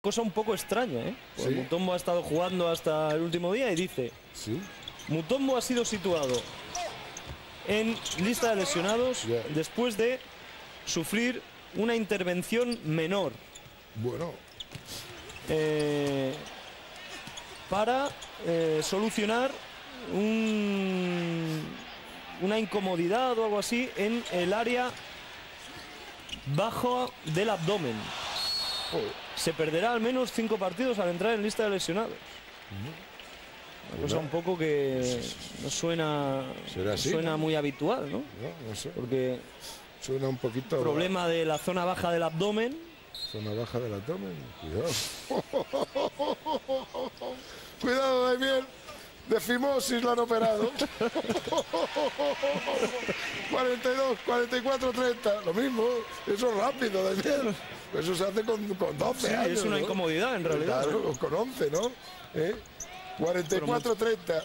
cosa un poco extraña, ¿eh? Pues Sí. Mutombo ha estado jugando hasta el último día y dice, Sí. Mutombo ha sido situado en lista de lesionados después de sufrir una intervención menor Bueno, eh, para eh, solucionar un- una incomodidad o algo así en el área bajo del abdomen. Joder, Se perderá al menos cinco partidos al entrar en lista de lesionados. Una cosa un poco que no suena, así, suena ¿no? muy habitual, ¿no? no, no sé. Porque Suena un poquito. problema de la zona baja del abdomen. Zona baja del abdomen. Cuidado. Cuidado, Damián. De fimosis lo han operado. 42, 44, 30. Lo mismo. Eso es rápido, Damián. Eso se hace con, con 12 Sí, años. es una ¿no? incomodidad en realidad. Claro, con 11, ¿no? ¿Eh? 44, 30.